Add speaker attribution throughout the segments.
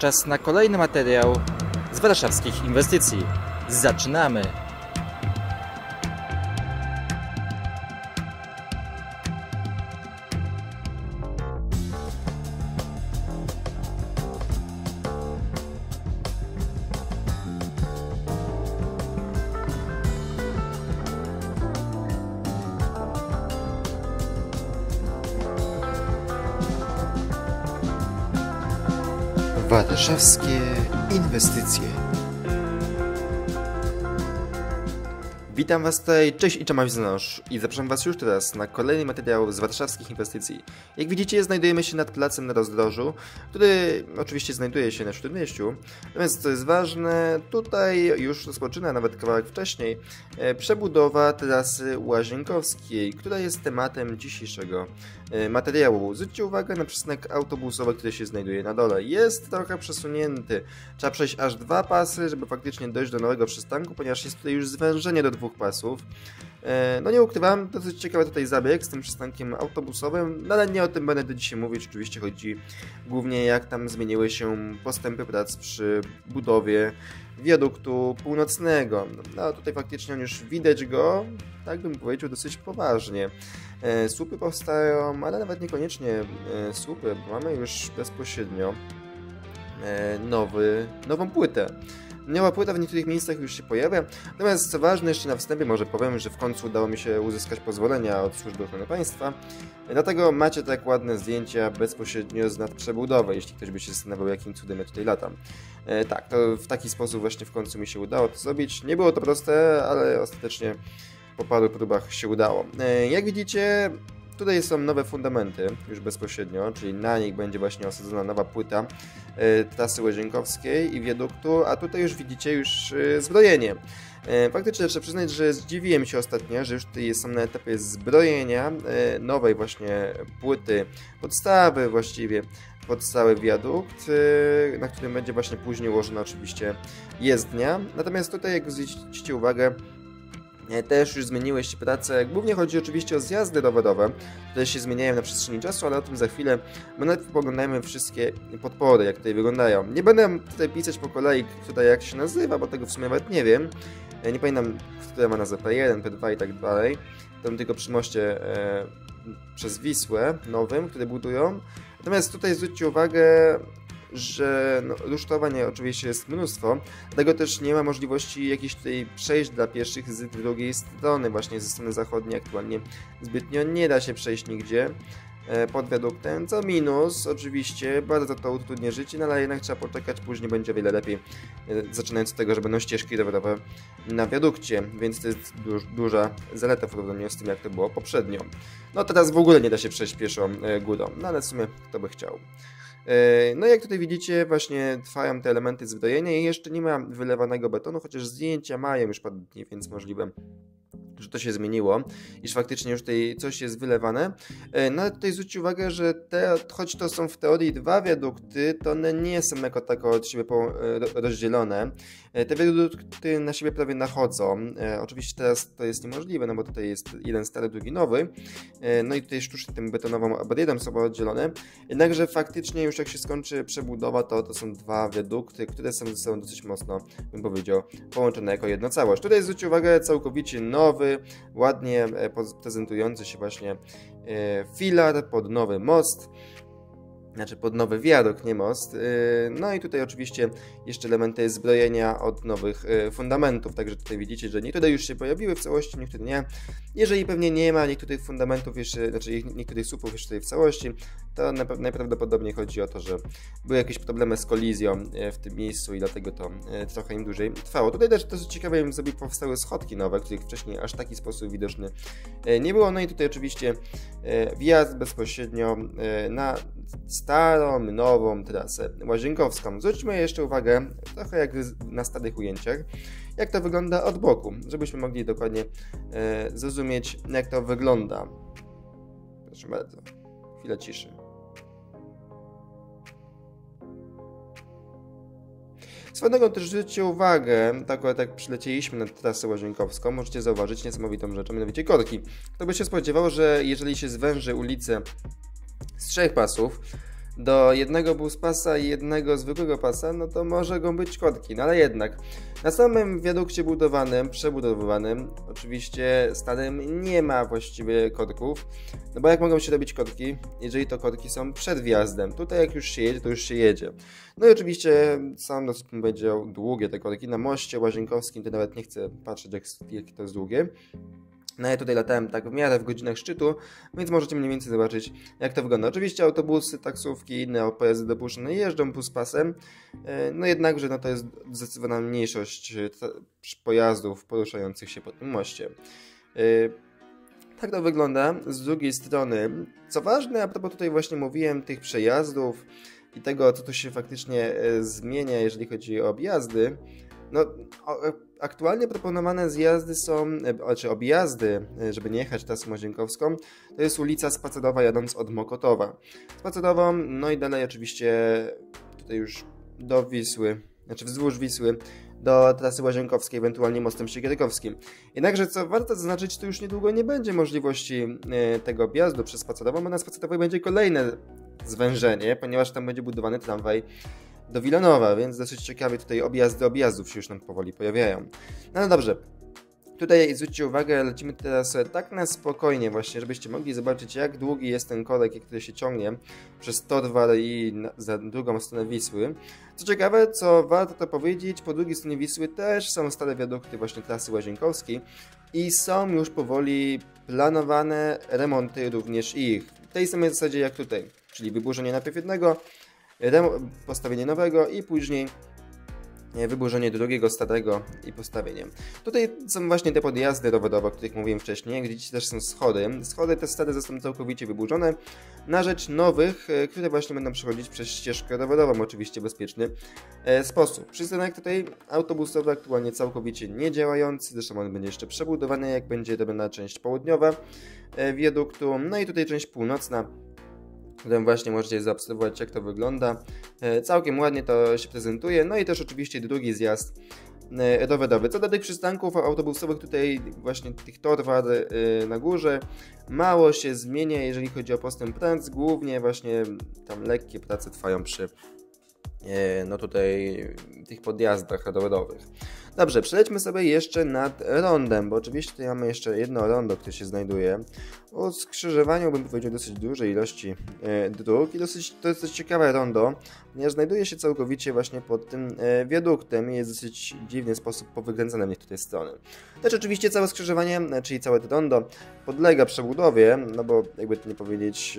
Speaker 1: Czas na kolejny materiał z warszawskich inwestycji. Zaczynamy!
Speaker 2: Warszawskie inwestycje. Witam Was tutaj, cześć i czemam Znosz i zapraszam Was już teraz na kolejny materiał z warszawskich inwestycji. Jak widzicie znajdujemy się nad placem na rozdrożu, który oczywiście znajduje się na Śródmieściu. Natomiast co jest ważne, tutaj już rozpoczyna nawet kawałek wcześniej e, przebudowa trasy Łazienkowskiej, która jest tematem dzisiejszego e, materiału. Zwróćcie uwagę na przystanek autobusowy, który się znajduje na dole. Jest trochę przesunięty. Trzeba przejść aż dwa pasy, żeby faktycznie dojść do nowego przystanku, ponieważ jest tutaj już zwężenie do dwóch pasów. E, no nie ukrywam, dosyć ciekawy tutaj zabieg z tym przystankiem autobusowym, no ale nie o tym będę do dzisiaj mówić. Oczywiście chodzi głównie jak tam zmieniły się postępy prac przy budowie wiaduktu północnego. No tutaj faktycznie już widać go, tak bym powiedział, dosyć poważnie. E, słupy powstają, ale nawet niekoniecznie e, słupy, bo mamy już bezpośrednio nowy, nową płytę. Miała płyta w niektórych miejscach już się pojawia. Natomiast co ważne, jeszcze na wstępie może powiem, że w końcu udało mi się uzyskać pozwolenia od Służby Ochrony Państwa. Dlatego macie tak ładne zdjęcia bezpośrednio z nadprzebudowy, jeśli ktoś by się zastanawiał, jakim cudem ja tutaj latam. E, tak, to w taki sposób właśnie w końcu mi się udało to zrobić. Nie było to proste, ale ostatecznie po paru próbach się udało. E, jak widzicie, Tutaj są nowe fundamenty już bezpośrednio, czyli na nich będzie właśnie osadzona nowa płyta e, trasy Łazienkowskiej i wiaduktu, a tutaj już widzicie już e, zbrojenie. E, faktycznie trzeba przyznać, że zdziwiłem się ostatnio, że już tutaj są na etapie zbrojenia nowej właśnie płyty, podstawy właściwie pod cały wiadukt, na którym będzie właśnie później ułożona oczywiście jezdnia. Natomiast tutaj, jak zwrócicie uwagę, też już zmieniły się. Głównie chodzi oczywiście o zjazdy rowerowe, które się zmieniają na przestrzeni czasu, ale o tym za chwilę. My najpierw poglądajmy wszystkie podpory, jak tutaj wyglądają. Nie będę tutaj pisać po kolei, która jak się nazywa, bo tego w sumie nawet nie wiem. E, nie pamiętam, która ma nazwę P1, P2 i tak dalej. To tylko przy moście e, przez Wisłę nowym, który budują. Natomiast tutaj zwróćcie uwagę, że no, rusztowań oczywiście jest mnóstwo, dlatego też nie ma możliwości jakichś tutaj przejść dla pieszych z drugiej strony, właśnie ze strony zachodniej aktualnie zbytnio nie da się przejść nigdzie e, pod wiaduktem, co minus oczywiście, bardzo to utrudnia życie, no ale jednak trzeba poczekać, później będzie o wiele lepiej, e, zaczynając od tego, że będą ścieżki rowerowe na wiadukcie, więc to jest duż, duża zaleta w porównaniu z tym, jak to było poprzednio. No teraz w ogóle nie da się przejść pieszą e, górą, no ale w sumie kto by chciał. E, no jak tutaj widzicie, właśnie trwają te elementy zbrojenia i jeszcze nie ma wylewanego betonu, chociaż zdjęcia mają już parę dni, więc możliwe że to się zmieniło, iż faktycznie już tutaj coś jest wylewane. E, no ale tutaj zwróćcie uwagę, że te, choć to są w teorii dwa wiadukty, to one nie są jako tako od siebie e, rozdzielone. E, te wiadukty na siebie prawie nachodzą. Oczywiście teraz to jest niemożliwe, no bo tutaj jest jeden stary, drugi nowy. No i tutaj sztucznie tym betonową barierą są oddzielone. Jednakże faktycznie już jak się skończy przebudowa, to to są dwa wiadukty, które są ze sobą dosyć mocno, bym powiedział, połączone jako jedna całość. Tutaj zwróćcie uwagę, całkowicie nowy ładnie e, prezentujący się właśnie e, filar pod nowy most znaczy pod nowy wiaduk, nie most. Y, no i tutaj oczywiście jeszcze elementy zbrojenia od nowych y, fundamentów, także tutaj widzicie, że niektóre już się pojawiły w całości, niektóre nie. Jeżeli pewnie nie ma niektórych fundamentów jeszcze, znaczy niektórych słupów jeszcze tutaj w całości, to najprawdopodobniej chodzi o to, że były jakieś problemy z kolizją y, w tym miejscu i dlatego to trochę im dłużej trwało. Tutaj też dosyć ciekawe sobie powstały schodki nowe, których wcześniej aż taki sposób widoczny nie było. No i tutaj oczywiście wjazd bezpośrednio na starą, nową trasę łazienkowską. Zwróćmy jeszcze uwagę, trochę jak na starych ujęciach, jak to wygląda od boku, żebyśmy mogli dokładnie e, zrozumieć, jak to wygląda. Proszę bardzo, chwila ciszy. Swoją drogą też zwróćcie uwagę, tak jak przylecieliśmy na trasę łazienkowską, możecie zauważyć niesamowitą rzeczą, mianowicie korki. Kto by się spodziewał, że jeżeli się zwęży ulicę z trzech pasów do jednego buspasa i jednego zwykłego pasa, no to może go być kotki. No ale jednak, na samym wiadukcie budowanym, przebudowywanym, oczywiście starym, nie ma właściwie kotków. No bo jak mogą się robić kotki, jeżeli to kotki są przed wjazdem? Tutaj jak już się jedzie, to już się jedzie. No i oczywiście sam dosyć bym powiedział długie te kotki. Na moście łazienkowskim to nawet nie chcę patrzeć, jak, jak to jest długie. No ja tutaj latałem tak w miarę w godzinach szczytu, więc możecie mniej więcej zobaczyć, jak to wygląda. Oczywiście autobusy, taksówki i inne pojazdy dopuszczone jeżdżą buspasem, e, no jednakże no to jest zdecydowana mniejszość e, pojazdów poruszających się po tym moście. E, tak to wygląda. Z drugiej strony, co ważne, a propos tutaj właśnie mówiłem tych przejazdów i tego, co tu się faktycznie zmienia, jeżeli chodzi o objazdy, no, aktualnie proponowane zjazdy są, e, czy objazdy, e, żeby nie jechać trasą Mozienkowską, to jest ulica Spacerowa jadąc od Mokotowa. Spacerową, no i dalej oczywiście tutaj już do Wisły, znaczy wzdłuż Wisły, do trasy Łazienkowskiej, ewentualnie mostem Siekierykowskim. Jednakże, co warto zaznaczyć, to już niedługo nie będzie możliwości e, tego objazdu przez Spacerową, bo na Spacerowej będzie kolejne zwężenie, ponieważ tam będzie budowany tramwaj do Wilanowa, więc dosyć ciekawie tutaj objazdy objazdów się już nam powoli pojawiają. No, no dobrze, Tutaj zwróćcie uwagę, lecimy teraz tak na spokojnie właśnie, żebyście mogli zobaczyć jak długi jest ten korek, który się ciągnie przez Torwar i za drugą stronę Wisły. Co ciekawe, co warto to powiedzieć, po drugiej stronie Wisły też są stare wiadukty właśnie trasy Łazienkowskiej i są już powoli planowane remonty również ich. W tej samej zasadzie jak tutaj, czyli wyburzenie najpierw jednego, postawienie nowego i później e, wyburzenie drugiego starego i postawienie. Tutaj są właśnie te podjazdy rowerowe, o których mówiłem wcześniej, gdzie też są schody. Schody te stare zostaną całkowicie wyburzone na rzecz nowych, e, które właśnie będą przechodzić przez ścieżkę rowerową, oczywiście bezpieczny e, sposób. Przystanek tutaj autobusowy aktualnie całkowicie nie działający, zresztą on będzie jeszcze przebudowany, jak będzie robiona część południowa wiaduktu, no i tutaj część północna Potem właśnie możecie zaobserwować jak to wygląda. E, całkiem ładnie to się prezentuje. No i też oczywiście drugi zjazd e, rowerowy. Co do tych przystanków autobusowych, tutaj właśnie tych torwar e, na górze, mało się zmienia, jeżeli chodzi o postęp prac. Głównie właśnie tam lekkie prace trwają przy no tutaj tych podjazdach rowerowych. Dobrze, przejdźmy sobie jeszcze nad rondem, bo oczywiście tutaj mamy jeszcze jedno rondo, które się znajduje o skrzyżowaniu, bym powiedział, dosyć dużej ilości e, dróg i dosyć, to jest dosyć ciekawe rondo, ponieważ znajduje się całkowicie właśnie pod tym e, wiaduktem i jest dosyć dziwny sposób powykręcone w niektóre strony. Lecz oczywiście całe skrzyżowanie, czyli całe to rondo podlega przebudowie, no bo jakby to nie powiedzieć...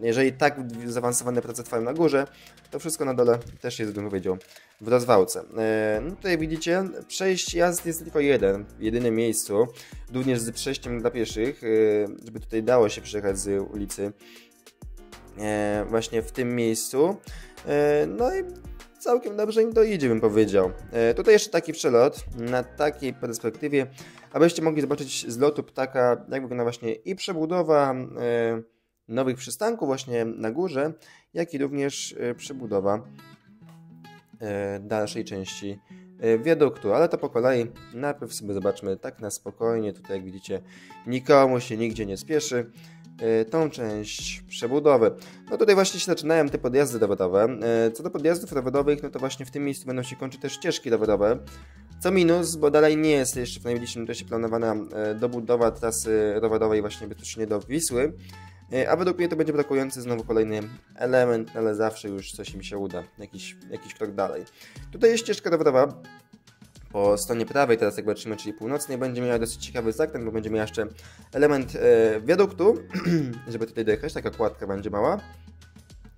Speaker 2: Jeżeli tak zaawansowane prace trwają na górze, to wszystko na dole też jest, bym powiedział, w rozwałce. E, no tutaj widzicie, przejść jazd jest tylko jeden, w jedynym miejscu, również z przejściem dla pieszych, e, żeby tutaj dało się przejechać z ulicy e, właśnie w tym miejscu. No i całkiem dobrze im to idzie, bym powiedział. Tutaj jeszcze taki przelot na takiej perspektywie, abyście mogli zobaczyć z lotu ptaka, jak wygląda właśnie i przebudowa nowych przystanków właśnie na górze, jak i również e, przebudowa e, dalszej części e, wiaduktu, ale to po kolei. Najpierw sobie zobaczmy tak na spokojnie, tutaj jak widzicie nikomu się nigdzie nie spieszy tą część przebudowy. No tutaj właśnie się zaczynają te podjazdy rowerowe. Co do podjazdów rowerowych, no to właśnie w tym miejscu będą się kończyć też ścieżki rowerowe. Co minus, bo dalej nie jest jeszcze w najbliższym czasie planowana dobudowa trasy rowerowej właśnie bezpośrednio do Wisły. E, a według mnie to będzie brakujący znowu kolejny element, ale zawsze już coś mi się uda, jakiś, jakiś krok dalej. Tutaj jest ścieżka rowerowa po stronie prawej, teraz jak patrzymy, czyli północnej, będzie miała dosyć ciekawy zakręt, bo będzie miała jeszcze element e, wiaduktu, żeby tutaj dojechać, taka kładka będzie mała.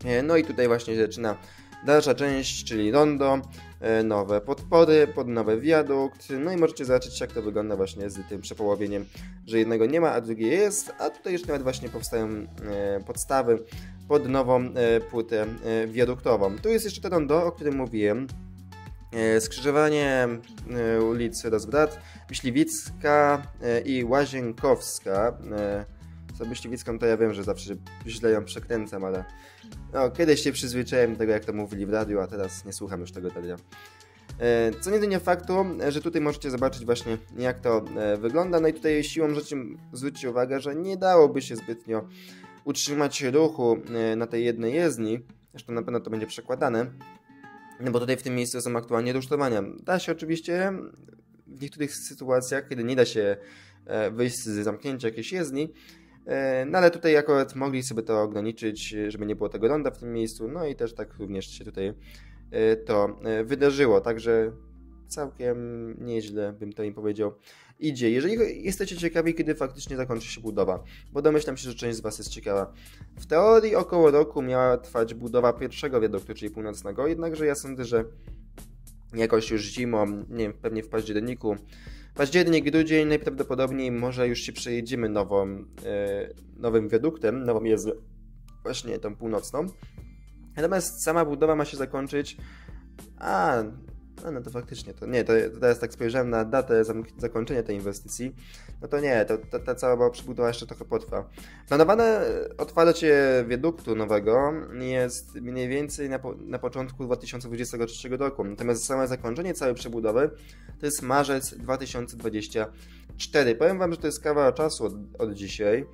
Speaker 2: E, no i tutaj właśnie zaczyna Dalsza część, czyli rondo, e, nowe podpory pod nowy wiadukt, no i możecie zobaczyć jak to wygląda właśnie z tym przepołowieniem, że jednego nie ma, a drugie jest, a tutaj już nawet właśnie powstają e, podstawy pod nową e, płytę wiaduktową. Tu jest jeszcze to rondo, o którym mówiłem, skrzyżowanie ulicy Rozbrat, Myśliwicka i Łazienkowska. Co Myśliwicką to ja wiem, że zawsze źle ją przekręcam, ale no, kiedyś się przyzwyczaiłem do tego, jak to mówili w radiu, a teraz nie słucham już tego radia. E, co nie zmienia faktu, że tutaj możecie zobaczyć właśnie jak to e, wygląda. No i tutaj siłą rzeczy zwróćcie uwagę, że nie dałoby się zbytnio utrzymać ruchu e, na tej jednej jezdni, zresztą na pewno to będzie przekładane, no bo tutaj w tym miejscu są aktualnie rusztowania. Da się oczywiście w niektórych sytuacjach, kiedy nie da się wyjść z zamknięcia jakiejś jezdni, no ale tutaj akurat mogli sobie to ograniczyć, żeby nie było tego ronda w tym miejscu, no i też tak również się tutaj to wydarzyło, także całkiem nieźle bym to im powiedział idzie. Jeżeli jesteście ciekawi, kiedy faktycznie zakończy się budowa, bo domyślam się, że część z Was jest ciekawa. W teorii około roku miała trwać budowa pierwszego wiaduktu, czyli północnego, jednakże ja sądzę, że jakoś już zimą, nie wiem, pewnie w październiku, październik, grudzień, najprawdopodobniej może już się przejedziemy nową, yy, nowym wiaduktem, nową jezdnią, właśnie tą północną. Natomiast sama budowa ma się zakończyć, a no, no to faktycznie, to nie, to, teraz tak spojrzałem na datę zakończenia tej inwestycji, no to nie, to, to ta cała przebudowa jeszcze trochę potrwa. Planowane otwarcie wiaduktu nowego jest mniej więcej na, po, na początku 2023 roku, natomiast same zakończenie całej przebudowy to jest marzec 2024. Powiem Wam, że to jest kawał czasu od, od dzisiaj,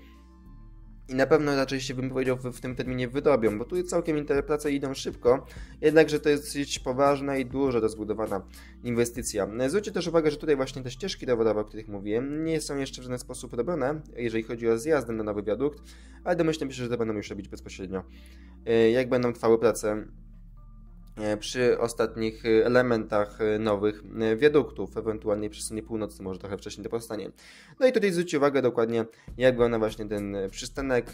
Speaker 2: i na pewno raczej się bym powiedział w, w tym terminie wydobią, bo tu całkiem interpretacje idą szybko, jednakże to jest dosyć poważna i dużo rozbudowana inwestycja. Zwróćcie też uwagę, że tutaj właśnie te ścieżki rowerowe, o których mówiłem, nie są jeszcze w żaden sposób robione, jeżeli chodzi o zjazdy na nowy wiadukt, ale domyślam się, że to będą już robić bezpośrednio. E, jak będą trwały prace przy ostatnich e, elementach e, nowych wiaduktów, ewentualnie przy stronie północnej może trochę wcześniej to powstanie. No i tutaj zwróćcie uwagę dokładnie, jak wygląda właśnie ten przystanek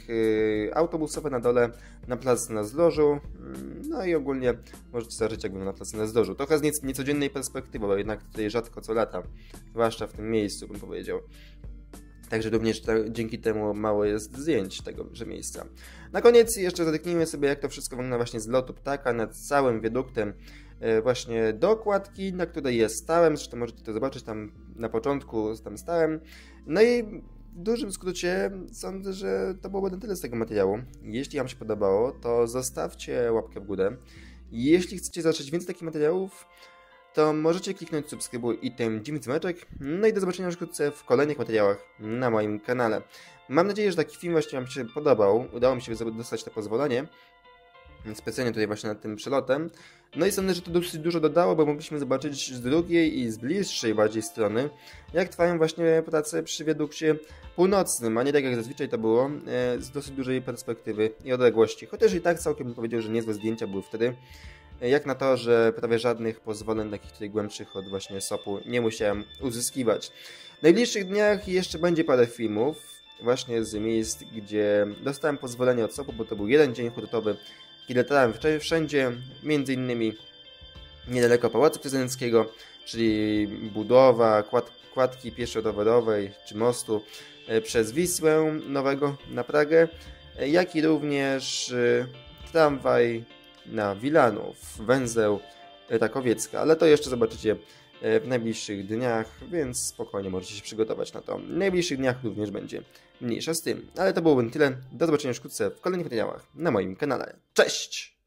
Speaker 2: autobusowy na dole, na plac na zdrożu, mm, no i ogólnie możecie zobaczyć, jak wygląda plac na zdrożu. Trochę z niecodziennej perspektywy, bo jednak tutaj rzadko co lata, zwłaszcza w tym miejscu, bym powiedział. Także również dzięki temu mało jest zdjęć tegoże miejsca. Na koniec jeszcze zatyknijmy sobie, jak to wszystko wygląda właśnie z lotu ptaka nad całym wiaduktem e, właśnie dokładki, na której jest stałem, zresztą możecie to zobaczyć tam na początku, tam stałem. No i w dużym skrócie sądzę, że to byłoby na tyle z tego materiału. Jeśli Wam się podobało, to zostawcie łapkę w górę. Jeśli chcecie zobaczyć więcej takich materiałów, to możecie kliknąć subskrybuj i ten dziwny dzwoneczek. No i do zobaczenia wkrótce w kolejnych materiałach na moim kanale. Mam nadzieję, że taki film właśnie Wam się podobał. Udało mi się dostać to pozwolenie. Specjalnie tutaj właśnie nad tym przelotem. No i sądzę, że to dosyć dużo dodało, bo mogliśmy zobaczyć z drugiej i z bliższej bardziej strony, jak trwają właśnie prace przy wiadukcie północnym, a nie tak jak zazwyczaj to było, e, z dosyć dużej perspektywy i odległości. Chociaż i tak całkiem bym powiedział, że niezłe zdjęcia były wtedy. Jak na to, że prawie żadnych pozwoleń takich tutaj głębszych od właśnie SOP-u nie musiałem uzyskiwać. W najbliższych dniach jeszcze będzie parę filmów, właśnie z miejsc, gdzie dostałem pozwolenie od SOP-u, bo to był jeden dzień hurtowy, kiedy latałem wszędzie, między innymi niedaleko Pałacu Prezydenckiego, czyli budowa kład, kładki pieszo-rowerowej czy mostu e, przez Wisłę nowego na Pragę, e, jak i również e, tramwaj na Wilanów, węzeł Rakowiecka, ale to jeszcze zobaczycie e, w najbliższych dniach, więc spokojnie możecie się przygotować na to. W najbliższych dniach również będzie mniejsza z tym. Ale to byłoby tyle. Do zobaczenia wkrótce w kolejnych materiałach na moim kanale. Cześć!